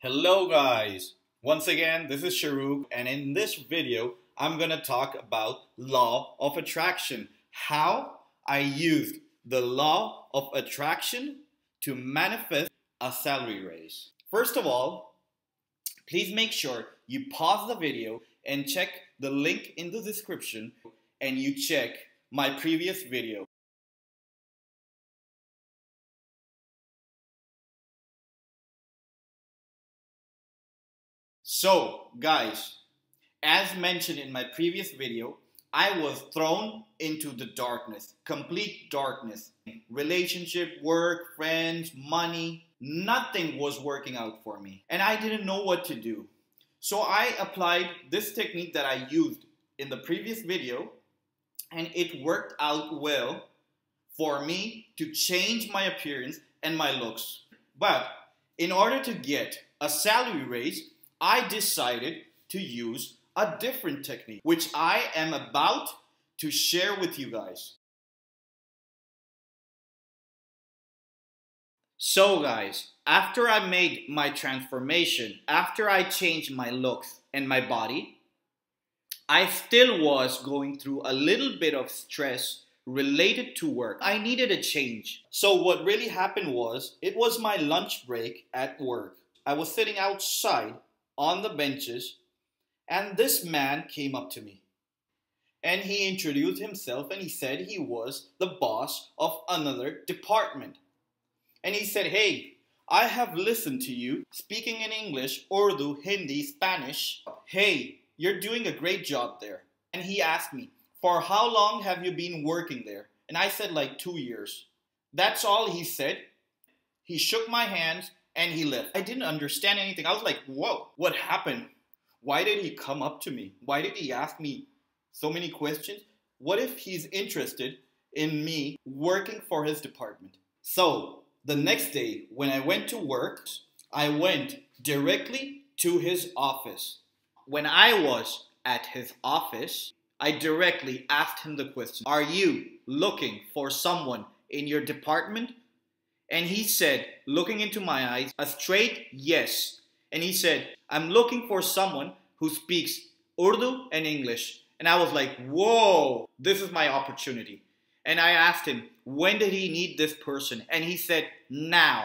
Hello guys! Once again, this is Sharuk and in this video, I'm gonna talk about law of attraction. How I used the law of attraction to manifest a salary raise. First of all, please make sure you pause the video and check the link in the description and you check my previous video. So, guys, as mentioned in my previous video, I was thrown into the darkness, complete darkness. Relationship, work, friends, money, nothing was working out for me. And I didn't know what to do. So I applied this technique that I used in the previous video, and it worked out well for me to change my appearance and my looks. But in order to get a salary raise, I decided to use a different technique, which I am about to share with you guys. So, guys, after I made my transformation, after I changed my looks and my body, I still was going through a little bit of stress related to work. I needed a change. So, what really happened was it was my lunch break at work. I was sitting outside on the benches, and this man came up to me. And he introduced himself and he said he was the boss of another department. And he said, Hey, I have listened to you speaking in English, Urdu, Hindi, Spanish. Hey, you're doing a great job there. And he asked me, For how long have you been working there? And I said, Like two years. That's all he said. He shook my hands and he left. I didn't understand anything. I was like, whoa, what happened? Why did he come up to me? Why did he ask me so many questions? What if he's interested in me working for his department? So, the next day, when I went to work, I went directly to his office. When I was at his office, I directly asked him the question Are you looking for someone in your department and he said, looking into my eyes, a straight yes. And he said, I'm looking for someone who speaks Urdu and English. And I was like, whoa, this is my opportunity. And I asked him, when did he need this person? And he said, now.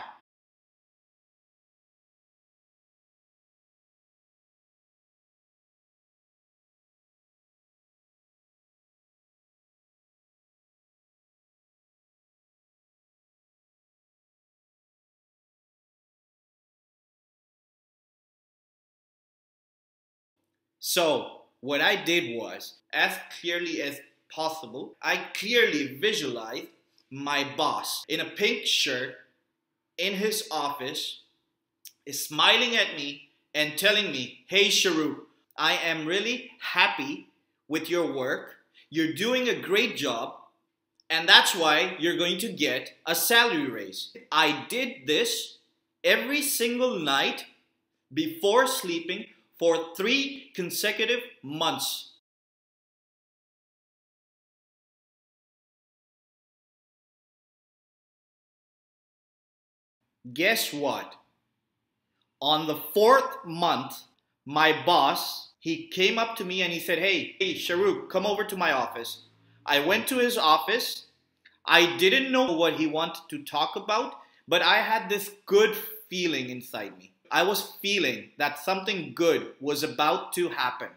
So, what I did was, as clearly as possible, I clearly visualized my boss in a pink shirt in his office is smiling at me and telling me, Hey Sharu, I am really happy with your work. You're doing a great job, and that's why you're going to get a salary raise. I did this every single night before sleeping for three consecutive months. Guess what? On the fourth month, my boss, he came up to me and he said, Hey, hey, Sharuk, come over to my office. I went to his office. I didn't know what he wanted to talk about, but I had this good feeling inside me. I was feeling that something good was about to happen.